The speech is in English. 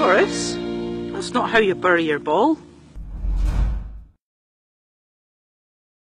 Boris, that's not how you bury your ball.